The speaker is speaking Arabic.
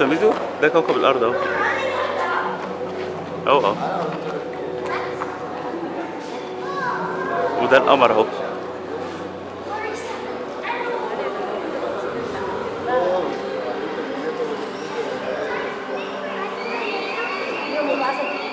يا ميزو ده كوكب الأرض أهو أهو. وده القمر أهو. massa.